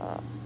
Uh.